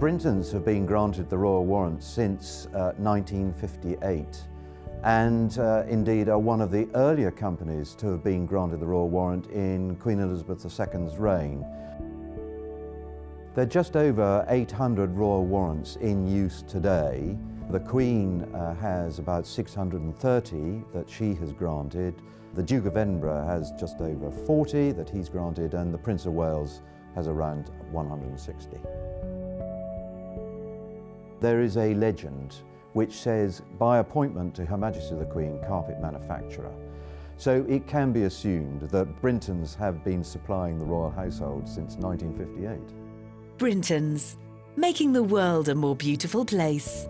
Brintons have been granted the royal warrant since uh, 1958 and uh, indeed are one of the earlier companies to have been granted the royal warrant in Queen Elizabeth II's reign. There are just over 800 royal warrants in use today. The Queen uh, has about 630 that she has granted. The Duke of Edinburgh has just over 40 that he's granted and the Prince of Wales has around 160. There is a legend which says, by appointment to Her Majesty the Queen, carpet manufacturer. So it can be assumed that Brintons have been supplying the royal household since 1958. Brintons, making the world a more beautiful place.